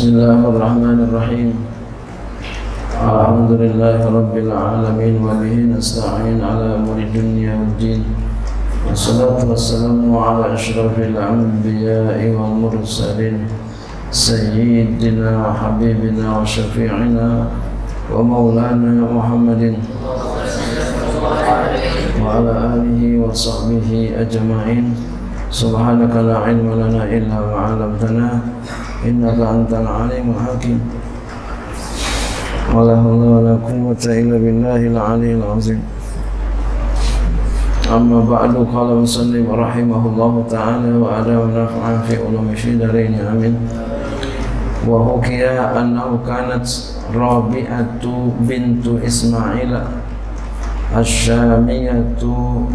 بسم الله الرحمن الرحيم. الحمد لله رب العالمين وبه نستعين على أمور الدنيا والدين. والصلاة والسلام على أشرف الأنبياء والمرسلين سيدنا وحبيبنا وشفيعنا ومولانا محمد وعلى آله وصحبه أجمعين. سبحانك لا علم لنا إلا ما علمتنا. إنك أنت العليم الحكيم. ولا حول ولا قوة إلا بالله العلي العظيم. أما بعد قال المصنف رحمه الله تعالى وأدام نفعا في علوم الدارين آمين. وحكي أنه كانت رابعة بنت إسماعيل الشامية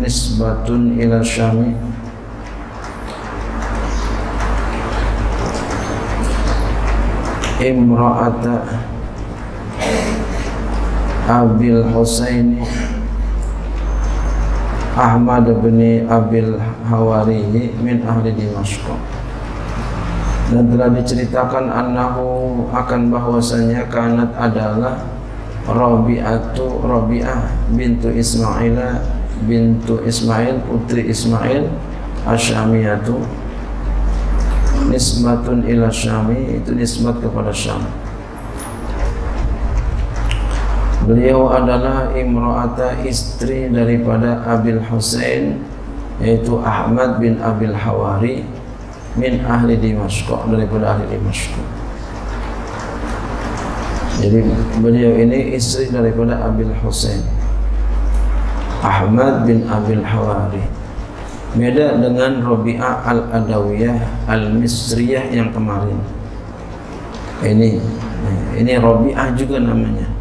نسبة إلى الشام imra'ata Abil Husain Ahmad bin Abil Hawarihi min ahli Dimashq. Dan telah diceritakan annahu akan bahwasanya kanat adalah Rabi'atu Rabi'ah bintu Ismaila bintu Ismail putri Ismail Asyamiyatu. Nisbatun ila Syami itu nisbat kepada Syam Beliau adalah imra'ata istri daripada Abil Husain yaitu Ahmad bin Abil Hawari min ahli Dimashq daripada ahli Dimashq. Jadi beliau ini istri daripada Abil Husain Ahmad bin Abil Hawari. Beda dengan Rabi'ah Al-Adawiyah Al-Misriyah yang kemarin. Ini ini Rabi'ah juga namanya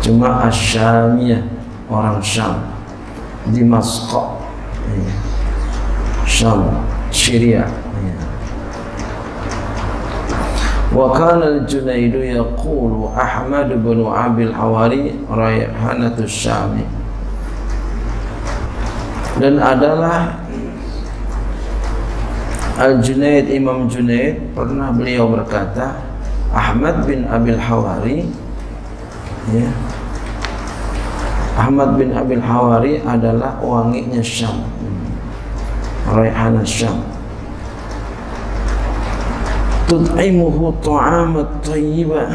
cuma Asyamiyah orang Syam di Masqah ya. Syam Syria ya. kana al-Junaid yaqulu Ahmad bin Abil Hawari rayhanatu Syami dan adalah Al-Junaid Imam Junaid pernah beliau berkata Ahmad bin Abil Hawari ya. Ahmad bin Abil Hawari adalah wanginya Syam. Raihana Syam. Tut'imuhu ta'amat tayyibah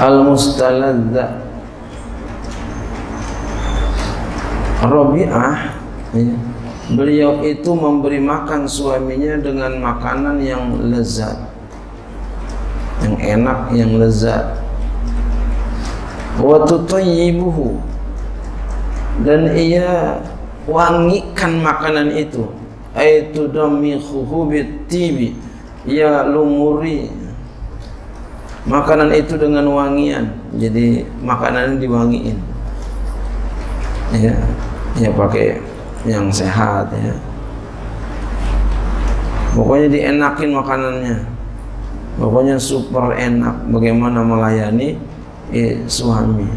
Al-mustaladza Rabi'ah ya, Beliau itu memberi makan suaminya dengan makanan yang lezat. Yang enak, yang lezat. Wa tutayyibuhu. Dan ia wangikan makanan itu. Aitu damikhuhu bitibi ia lumuri makanan itu dengan wangian. Jadi makanan diwangiin. Ya ya pakai yang sehat ya pokoknya dienakin makanannya pokoknya super enak bagaimana melayani eh, suami.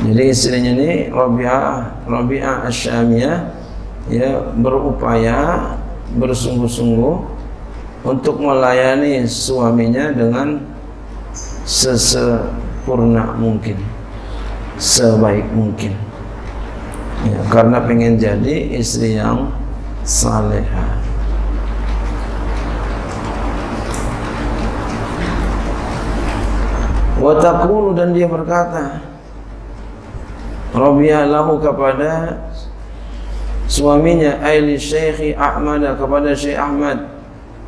Jadi istrinya ini Rabi'ah Rabi'ah Asyamiyah ya berupaya bersungguh-sungguh untuk melayani suaminya dengan sesempurna mungkin, sebaik mungkin. Ya, karena pengen jadi istri yang salehah. Watakulu dan dia berkata Rabi'ah kepada suaminya Aili Syekhi Ahmad kepada Syekh Ahmad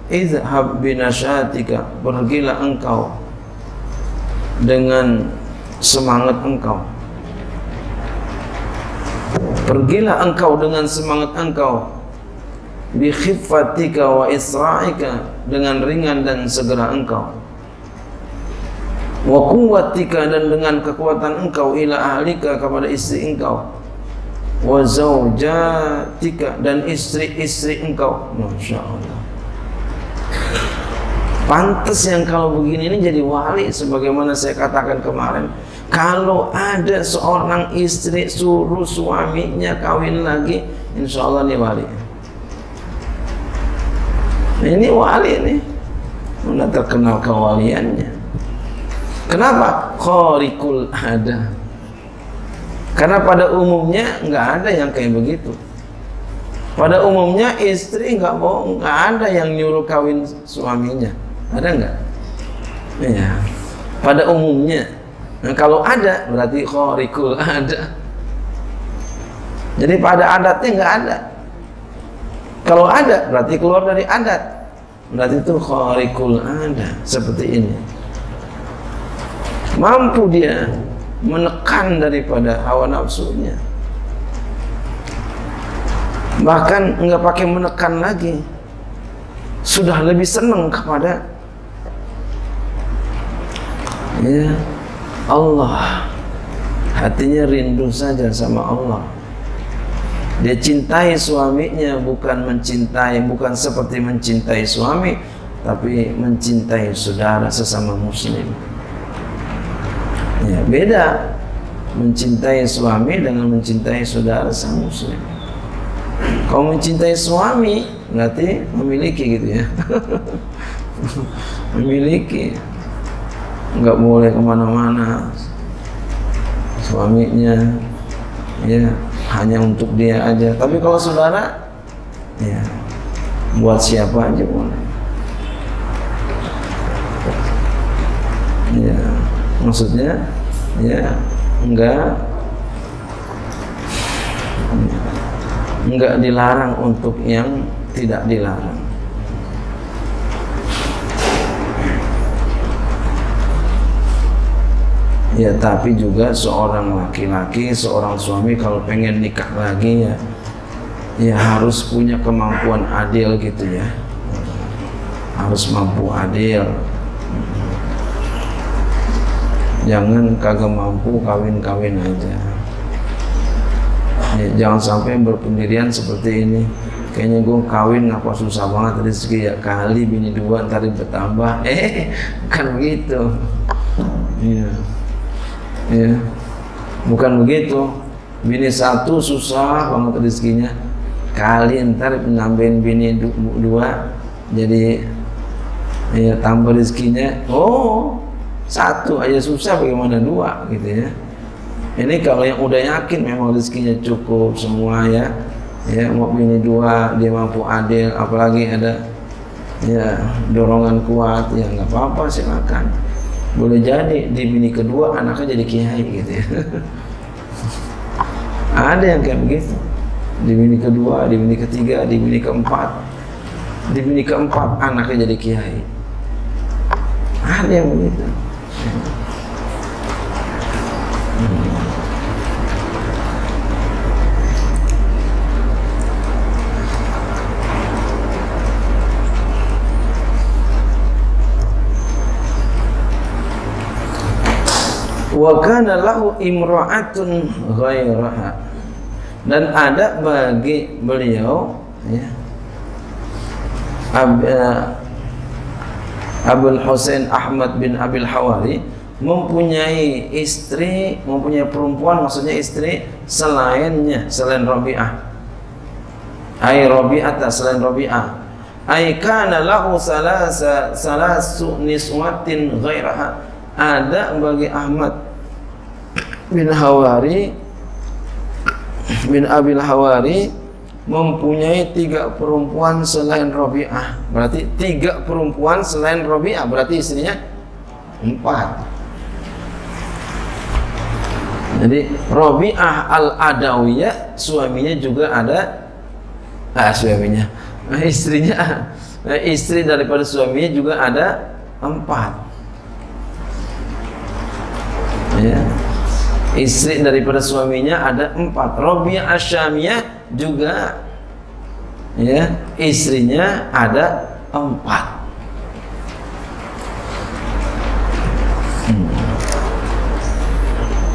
Izhab binasyatika Pergilah engkau Dengan semangat engkau Pergilah engkau dengan semangat engkau. Bikhiffatika wa isra'ika Dengan ringan dan segera engkau. Wa quwwatika dan dengan kekuatan engkau ila ahlika kepada istri engkau. Wa zaujatika dan istri-istri engkau. Masya Allah pantas yang kalau begini ini jadi wali sebagaimana saya katakan kemarin kalau ada seorang istri suruh suaminya kawin lagi insya Allah ini wali ini wali nih. Udah terkenal kewaliannya. Kenapa? Khorikul ada. Karena pada umumnya nggak ada yang kayak begitu. Pada umumnya istri nggak mau nggak ada yang nyuruh kawin suaminya. Ada nggak? Ya pada umumnya nah, kalau ada berarti khorikul ada. Jadi pada adatnya nggak ada. Kalau ada berarti keluar dari adat. Berarti itu khorikul ada. Seperti ini. Mampu dia menekan daripada hawa nafsunya. Bahkan nggak pakai menekan lagi. Sudah lebih senang kepada ya Allah. Hatinya rindu saja sama Allah. Dia cintai suaminya bukan mencintai bukan seperti mencintai suami tapi mencintai saudara sesama muslim. Ya beda mencintai suami dengan mencintai saudara sesama muslim. Kalau mencintai suami berarti memiliki gitu ya. Memiliki nggak boleh ke mana-mana. Suaminya ya hanya untuk dia aja. Tapi kalau saudara ya buat siapa aja boleh. Ya maksudnya ya enggak enggak dilarang untuk yang tidak dilarang ya tapi juga seorang laki-laki seorang suami kalau pengen nikah lagi ya ya harus punya kemampuan adil gitu ya. Harus mampu adil. Jangan kagak mampu kawin-kawin aja. Ya, jangan sampai berpendirian seperti ini. Kayaknya gue kawin apa susah banget rezeki ya kali bini dua ntar bertambah eh kan begitu. Iya ya bukan begitu. Bini satu susah banget rezekinya. Kali ntar nambahin bini dua jadi ya tambah rezekinya. Oh satu aja susah bagaimana dua gitu ya. Ini kalau yang udah yakin memang rezekinya cukup semua ya. Ya mau bini dua dia mampu adil apalagi ada ya dorongan kuat ya nggak apa-apa silakan boleh jadi di bini kedua anaknya jadi kiai gitu ya. Ada yang kayak begitu. Di bini kedua di bini ketiga di bini keempat. Di bini keempat anaknya jadi kiai. Ada yang begitu wa kana lahu imra'atun ghairaha dan ada bagi beliau ya Ab, uh, Abul Husain Ahmad bin Abil Hawari mempunyai istri, mempunyai perempuan maksudnya istri selainnya, selain Rabi'ah. Ai Rabi'ah selain Rabi'ah. Ai kana lahu salasa salasu niswatin ghairaha. Ada bagi Ahmad bin Hawari bin Abil Hawari mempunyai tiga perempuan selain Robi'ah berarti tiga perempuan selain Robi'ah berarti istrinya empat. Jadi Robi'ah al-Adawiyah suaminya juga ada ah suaminya. Istrinya istri daripada suaminya juga ada empat. Ya istri daripada suaminya ada empat. Robiah Asyamiyah juga ya istrinya ada empat. Hmm.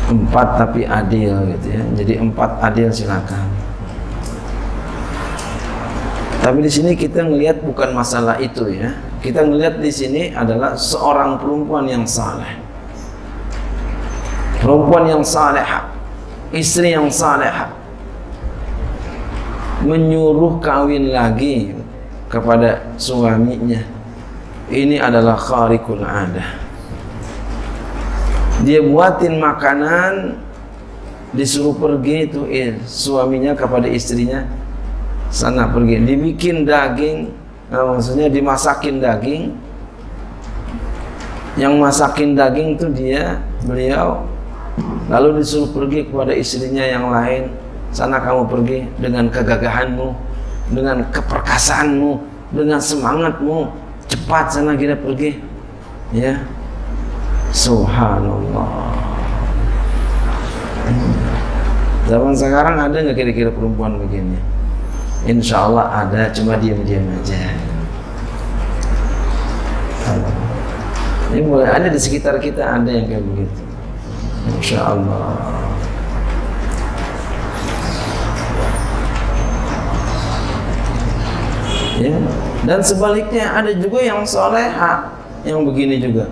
empat tapi adil gitu ya. Jadi empat adil silakan. Tapi di sini kita ngelihat bukan masalah itu ya. Kita ngelihat di sini adalah seorang perempuan yang saleh perempuan yang salehah istri yang salehah menyuruh kawin lagi kepada suaminya. Ini adalah kharikul ada dia buatin makanan disuruh pergi itu eh, suaminya kepada istrinya sana pergi. Dibikin daging nah, maksudnya dimasakin daging. Yang masakin daging itu dia beliau lalu disuruh pergi kepada istrinya yang lain sana kamu pergi dengan kegagahanmu dengan keperkasaanmu dengan semangatmu. Cepat sana kita pergi. Ya. Subhanallah. Zaman sekarang ada nggak kira-kira perempuan begini? Insya Allah ada cuma diam-diam aja. Ini mulai ada di sekitar kita ada yang kayak begitu insya Allah ya. Dan sebaliknya ada juga yang soleha yang begini juga.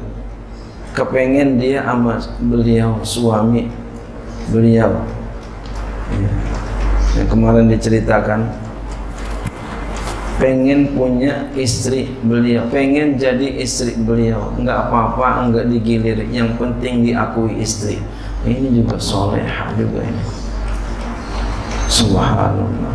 Kepengen dia sama beliau suami beliau. Ya. yang kemarin diceritakan. Pengen punya istri beliau. Pengen jadi istri beliau. Nggak apa-apa nggak digilir. Yang penting diakui istri ini juga soleha juga ini. Subhanallah.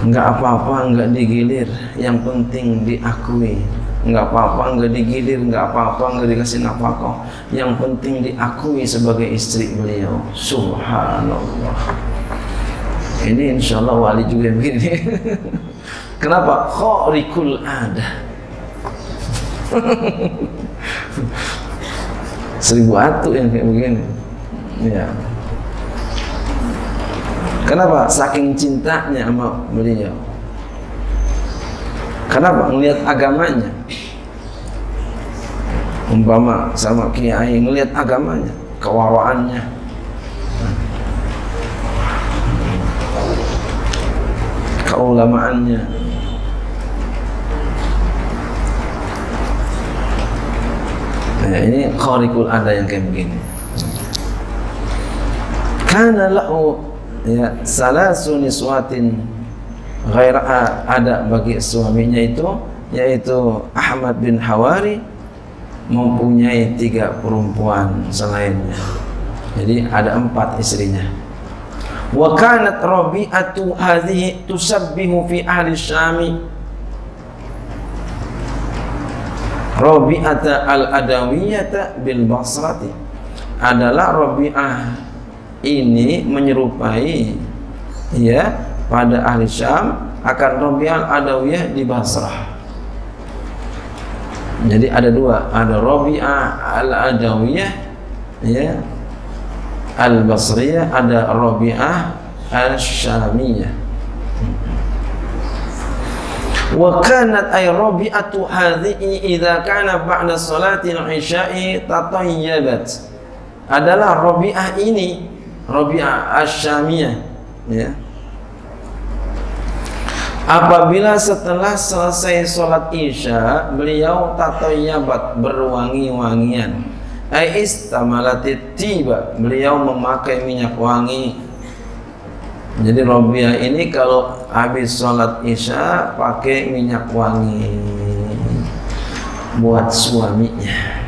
Nggak apa-apa nggak digilir. Yang penting diakui. Nggak apa-apa nggak digilir. Nggak apa-apa nggak dikasih nafkah. Yang penting diakui sebagai istri beliau. Subhanallah. Ini insya Allah wali juga begini. Kenapa? Khorikul ada seribu atu yang kayak begini ya Kenapa? Saking cintanya sama beliau. Kenapa? Melihat agamanya. Umpama sama kiai ngelihat agamanya, kewaraannya. Keulamaannya. Ini kharikul ada yang kayak begini. Karena lahu ya salah suniswatin ghaira ada bagi suaminya itu yaitu Ahmad bin Hawari mempunyai tiga perempuan selainnya jadi ada empat istrinya wa kanat rabi'atu hadhihi tusabbihu fi ahli syami Rabi'ata al-adawiyata bil basrati adalah Rabi'ah ini menyerupai ya pada ahli Syam akan Rabi'ah Adawiyah di Basrah. Jadi ada dua, ada Rabi'ah Al-Adawiyah ya Al-Basriyah, ada Rabi'ah Al-Syamiyah. Wa kanat ay Rabi'atu hadhihi idza kana ba'da salatil isya'i tatayyabat. Adalah Rabi'ah ini Rabi'ah Asyamiyah ya. Apabila setelah selesai sholat isya Beliau tatoyabat berwangi-wangian Aistamalatid tiba Beliau memakai minyak wangi Jadi Rabi'ah ini kalau habis sholat isya Pakai minyak wangi Buat suaminya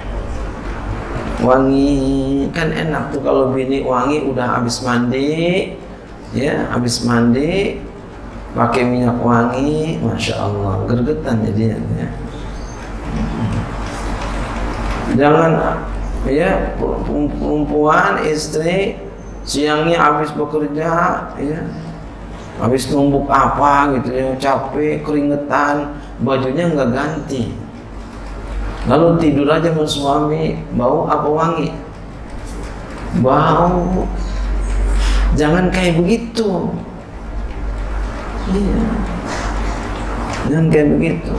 wangi kan enak tuh kalau bini wangi udah habis mandi ya habis mandi pakai minyak wangi masya Allah gergetan jadinya ya. jangan ya perempuan istri siangnya habis bekerja ya. Habis numbuk apa gitu ya capek keringetan bajunya nggak ganti. Lalu tidur aja sama suami bau apa wangi? Bau. Jangan kayak begitu. Iya. Jangan kayak begitu.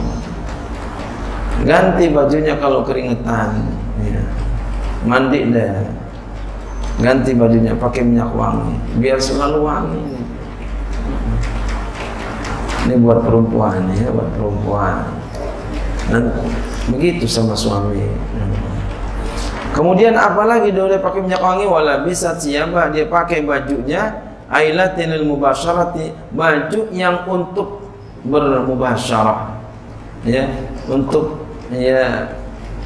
Ganti bajunya kalau keringetan ya. mandi deh ganti bajunya pakai minyak wangi. Biar selalu wangi. Ini buat perempuan ya buat perempuan. Dan begitu sama suami. Kemudian apalagi dia pakai minyak wangi? Wala bisa siapa dia pakai bajunya? Ailatinil mubasyarati baju yang untuk bermubasyarah ya untuk ya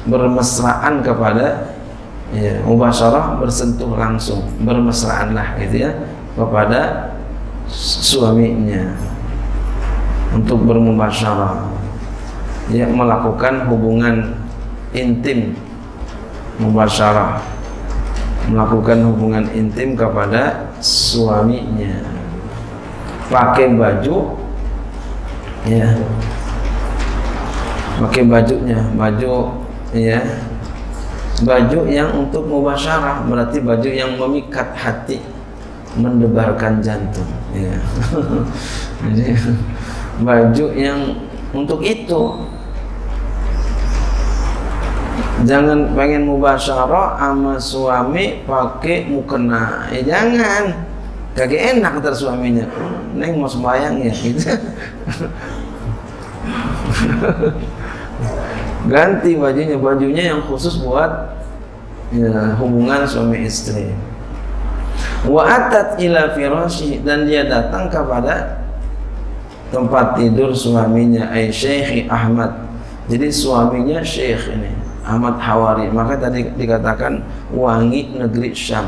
bermesraan kepada ya mubasyarah bersentuh langsung bermesraanlah gitu ya kepada suaminya untuk bermubasyarah. Ya melakukan hubungan intim mubasyarah. Melakukan hubungan intim kepada suaminya. Pakai baju ya. Pakai bajunya baju ya baju yang untuk mubasyarah berarti baju yang memikat hati mendebarkan jantung ya. Jadi baju yang untuk itu. Jangan pengen mubasyarah sama suami pakai mukena ya jangan. Kagak enak kata suaminya. Neng mau sembayang ya gitu ganti bajunya bajunya yang khusus buat ya, hubungan suami istri. Wa atat ila firashi dan dia datang kepada tempat tidur suaminya ay Syekh Ahmad. Jadi suaminya Syekh ini Ahmad Hawari. Maka tadi dikatakan wangi negeri Syam.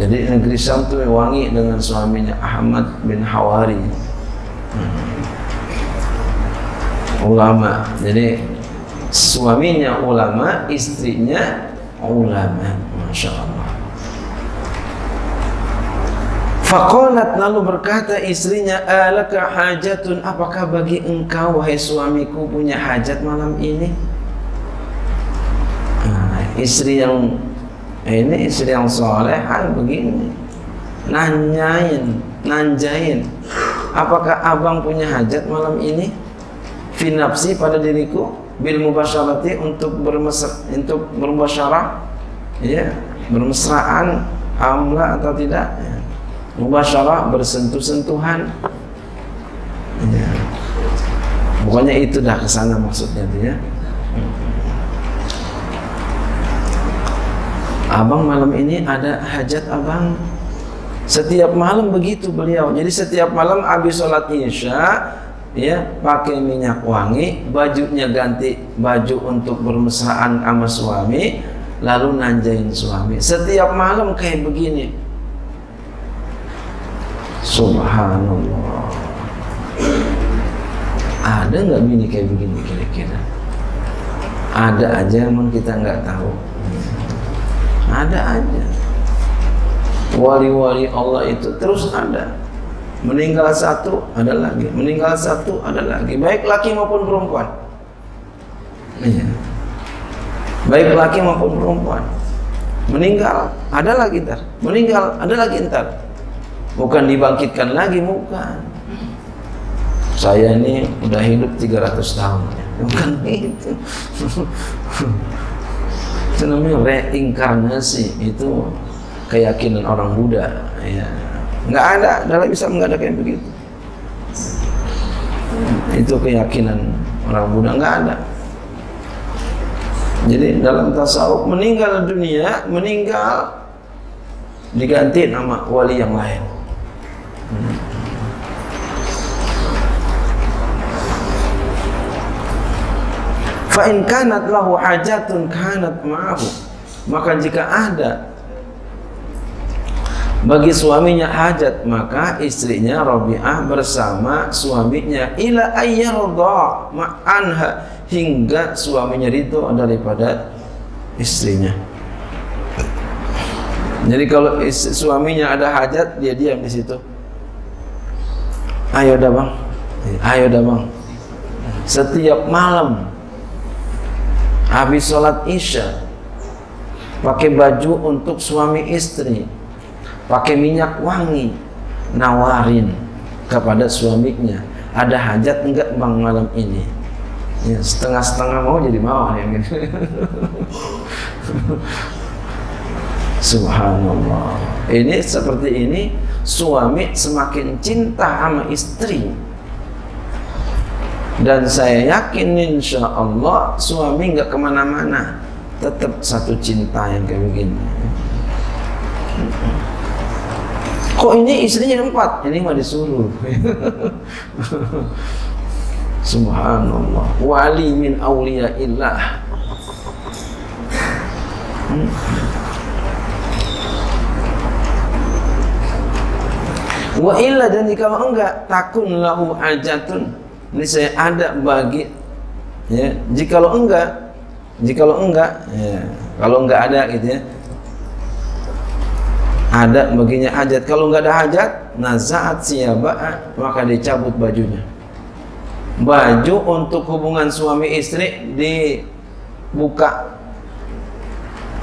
Jadi negeri Syam itu wangi dengan suaminya Ahmad bin Hawari. Hmm ulama. Jadi suaminya ulama istrinya ulama. Masya Allah Fakolat lalu berkata istrinya Alaka hajatun? Apakah bagi engkau wahai suamiku punya hajat malam ini? Nah, Istri yang Ini istri yang solehan begini. Nanyain Nanjain Apakah abang punya hajat malam ini fi nafsi pada diriku bil mubasyarati untuk bermesra untuk bermubasyarah ya bermesraan amla atau tidak ya. mubasyarah bersentuh-sentuhan ya. pokoknya itu dah ke sana maksudnya dia ya. abang malam ini ada hajat abang setiap malam begitu beliau jadi setiap malam habis sholat isya ya pakai minyak wangi bajunya ganti baju untuk bermesraan sama suami lalu nanjain suami. Setiap malam kayak begini. Subhanallah. Ada nggak bini kayak begini kira-kira? Ada aja emang kita nggak tahu. Ada aja. Wali-wali Allah itu terus ada meninggal satu ada lagi. Meninggal satu ada lagi. Baik laki maupun perempuan. Iya. baik laki maupun perempuan. Meninggal ada lagi ntar. Meninggal ada lagi ntar. Bukan dibangkitkan lagi bukan. Saya ini udah hidup 300 tahun. Bukan itu. Itu namanya reinkarnasi. Itu keyakinan orang Buddha ya nggak ada dalam Islam nggak ada kayak begitu. Itu keyakinan orang Buddha nggak ada. Jadi dalam tasawuf meninggal dunia meninggal diganti nama wali yang lain. In kanat lahu hajatun kanat ma'ahu. Maka jika ada bagi suaminya hajat maka istrinya Rabi'ah bersama suaminya. Ila ayyarda ma'anha hingga suaminya itu daripada istrinya. Jadi kalau suaminya ada hajat dia diam di situ. Ayo dah bang. Ayo dah bang. Setiap malam habis sholat isya pakai baju untuk suami istri pakai minyak wangi nawarin kepada suaminya. Ada hajat enggak bang malam ini? Ya, setengah-setengah mau jadi mau ya gitu. Subhanallah. Ini seperti ini suami semakin cinta sama istri. Dan saya yakin insya Allah suami nggak ke mana-mana. Tetap satu cinta yang kayak begini kok ini istrinya empat? Ini mah disuruh. Subhanallah. Wali min awliya illah. Hmm. wa illa dan jika enggak takun lahu ajatun. Ini saya ada bagi ya. Jikalau enggak jikalau enggak ya. Kalau enggak ada gitu ya ada baginya hajat. Kalau enggak ada hajat nazaat siapa maka dicabut bajunya. Baju untuk hubungan suami istri dibuka.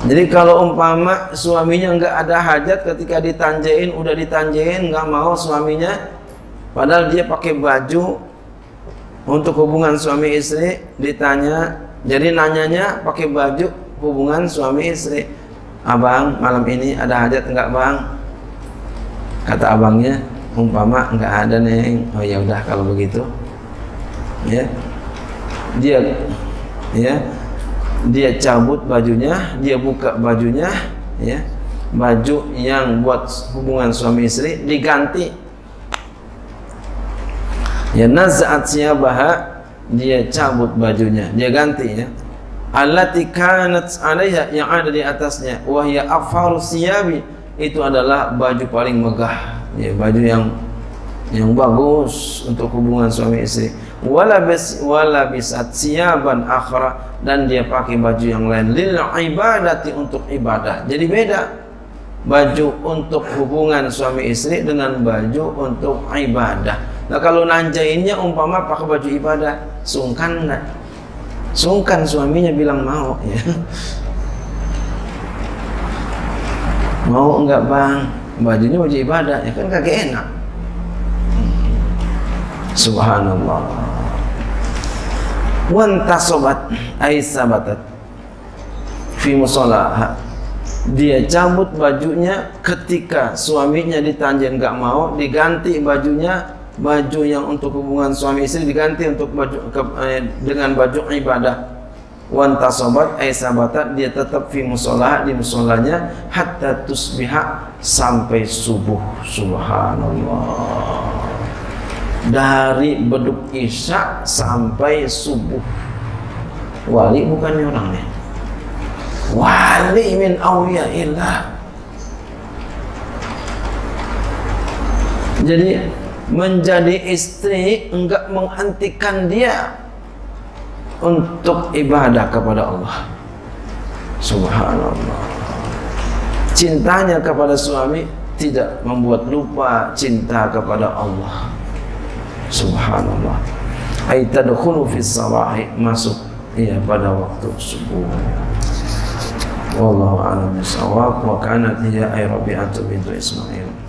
Jadi kalau umpama suaminya enggak ada hajat ketika ditanjain udah ditanjain enggak mau suaminya padahal dia pakai baju untuk hubungan suami istri ditanya. Jadi nanyanya pakai baju hubungan suami istri abang malam ini ada hajat enggak bang? Kata abangnya umpama enggak ada neng. Oh ya udah kalau begitu. Ya. Dia ya. Dia cabut bajunya dia buka bajunya ya. Baju yang buat hubungan suami istri diganti. Ya nazat siyabaha dia cabut bajunya dia ganti ya allati kanat alaiha yang ada di atasnya. Wahya afaru siyabi. Itu adalah baju paling megah. Ya baju yang yang bagus untuk hubungan suami istri. Wala bis wala bisat siyaban akhra. Dan dia pakai baju yang lain. Lil ibadati untuk ibadah. Jadi beda. Baju untuk hubungan suami istri dengan baju untuk ibadah. Nah kalau nanjainnya umpama pakai baju ibadah sungkan enggak Sungkan suaminya bilang mau ya. Mau enggak bang? Bajunya baju ibadah ya kan kagak enak. Subhanallah. Wanta sobat aisabatat fi musolah dia cabut bajunya ketika suaminya ditanjen enggak mau diganti bajunya baju yang untuk hubungan suami istri diganti untuk baju ke, eh, dengan baju ibadah. Wan tasobat ay sabatat dia tetap fi musolah di musolanya hatta tusbiha sampai subuh. Subhanallah. Dari beduk isya sampai subuh. Wali bukannya orangnya? Wali min awliyaillah. Jadi menjadi istri enggak menghentikan dia untuk ibadah kepada Allah. Subhanallah. Cintanya kepada suami tidak membuat lupa cinta kepada Allah. Subhanallah. Ay tadkhulu fi sabahi masuk ya pada waktu subuh. Wallahu a'lam bishawab wa kanat hiya ay Rabi'atu bintu Ismail.